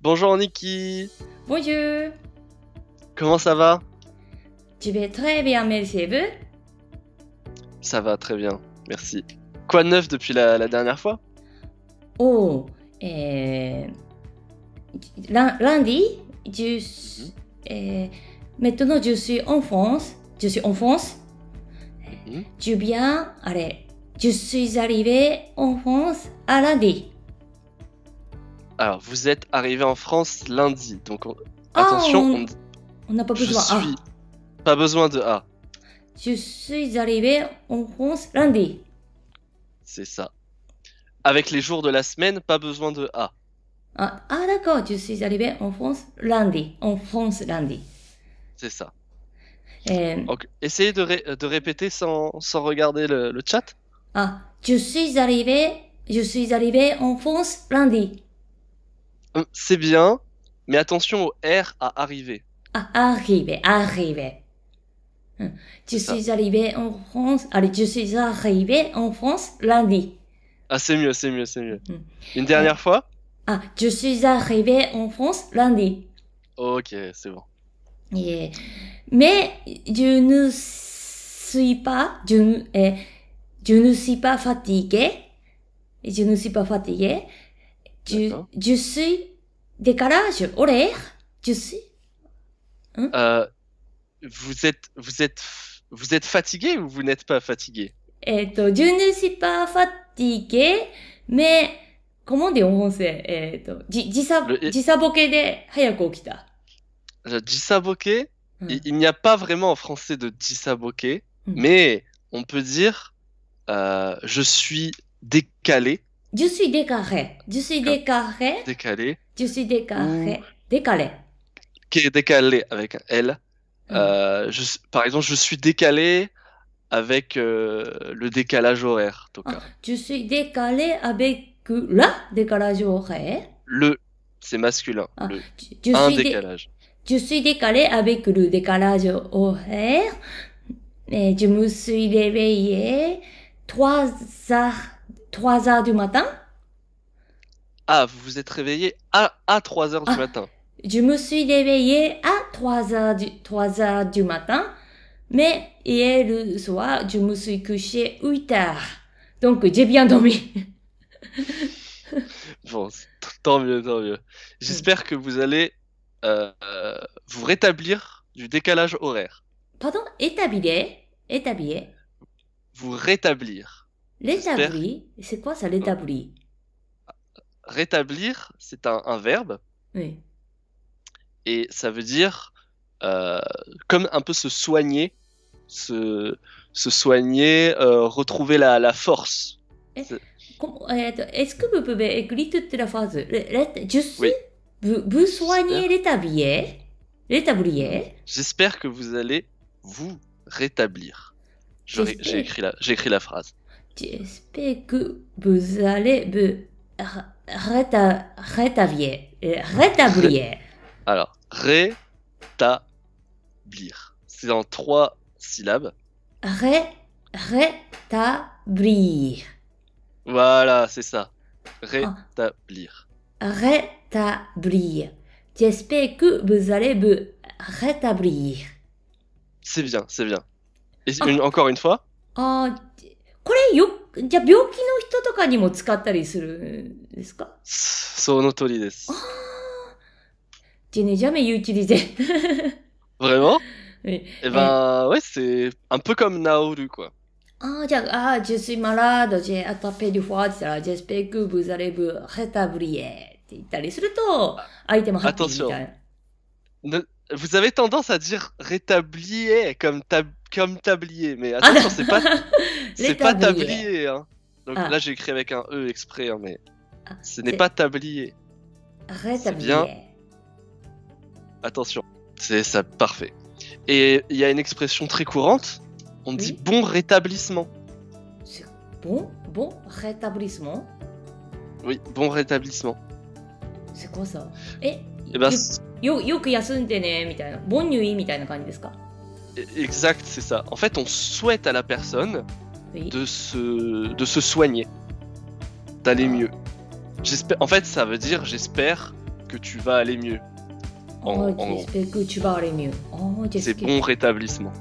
Bonjour Niki, Bonjour. comment ça va? Tu vas très bien, merci. Ça va très bien, merci. Quoi de neuf depuis la, la dernière fois? Oh, euh, lun- lundi, je, euh, maintenant je suis en France. Je suis en France. Mhm. Je viens, allez, je suis arrivé en France à lundi. Alors, vous êtes arrivé en France lundi, donc on- Ah, attention, on- n'a pas besoin. Ah, suis... Pas besoin de A, je suis arrivé en France lundi. c'est ça. Avec les jours de la semaine, pas besoin de A. Ah, ah, d'accord, je suis arrivé en France lundi. En France lundi. C'est ça. Euh, Donc, essayez de, ré- de répéter sans, sans regarder le, le chat. Ah, je suis arrivé, je suis arrivé en France lundi. Hum, C'est bien, mais attention au R à arriver. Ah, arrivé, arrivé. Hmm. Je suis arrivé en France, allez, je suis arrivé en France lundi. Ah, c'est mieux, c'est mieux, c'est mieux. Hum. Une dernière fois? Ah, je suis arrivé en France lundi. Ok, c'est bon. Mais je ne suis pas, je, eh, je ne suis pas fatigué. Je ne suis pas fatigué. Je, je suis décalage horaire. Je suis. Hein? Euh, vous êtes, vous êtes, vous êtes fatigué ou vous n'êtes pas fatigué? Eh, je ne suis pas fatigué, mais comment dire en français? Eh, de hayaku okita. Hum. Hein. il, il n'y a pas vraiment en français de jisaboke, hum. Hein. mais on peut dire euh, je suis décalé je suis décalé. Je suis décalé. décalé, Je suis décalé. Décalé. qui est décalé avec un L. Hmm. Euh, je, par exemple, je suis décalé avec euh, le décalage horaire. Ah, je suis décalé avec la décalage horaire. le, c'est masculin. Ah, le Je, je un suis dé- décalage. je suis décalé avec le décalage horaire. Et je me suis réveillé 3 heures, 3 heures du matin. Ah, vous vous êtes réveillé à, à 3 heures du Ah. matin. Je me suis réveillé à 3 heures du, 3 heures du matin. Mais hier le soir, je me suis couché 8 heures. Donc, j'ai bien dormi. Bon, tant mieux, tant mieux. J'espère que vous allez euh, euh, vous rétablir du décalage horaire. Pardon? Établir? Établir? Vous rétablir. L'établir? C'est quoi ça, l'établir? Rétablir, c'est un, un verbe Oui. et ça veut dire euh, comme un peu se soigner, se, se soigner, euh, retrouver la, la force. To, Est-ce que vous pouvez écrire toute la phrase? Je suis, Oui. vous, vous soignez l'établir? L'établir? J'espère que vous allez vous rétablir. Écrit, la- j'ai écrit la phrase. J'espère que vous allez ré- réta- rétablir. euh, Rétablir. Alors, rétablir. C'est en trois syllabes. Ré, rétablir. Voilà, c'est ça. Rétablir. Rétablir. J'espère que vous allez vous rétablir. C'est bien, c'est bien. Et Ah. une- encore une fois, あーこれよ、じゃあ病気の人とかにも使ったりするんですか sonotoli desu. Je n'ai jamais utilisé. Vraiment Oui. Eh ben, ouais, c'est un peu comme Naoru, quoi. ああ、じゃあ、ああ、je suis malade, j'ai attrapé du たら、j'espère que vous allez vous rétablir って言ったりすると、相手もハッピーみたいな。Ne- Vous avez tendance à dire rétablier comme, tab- comme tablier, mais attention, c'est pas, c'est pas Rétablir. tablier. Hein. Donc Ah. là, j'ai écrit avec un E exprès, hein, mais Ah, ce n'est c'est- pas tablier. rétablir. bien. Attention, c'est ça, parfait. Et il y a une expression très courante, on dit Oui. bon rétablissement. C'est bon, bon, rétablissement. Oui, bon rétablissement. C'est quoi çaえ、 Et ben, よ、よく休んでね、みたいな。ボンニュイみたいな感じですか exact, c'est ça. En fait, on souhaite à la personne Oui. de se, de se soigner, d'aller mieux. J'espère. En fait, ça veut dire j'espère que tu vas aller mieux. En- en gros. j'espère que tu vas aller mieux. C'est bon rétablissement.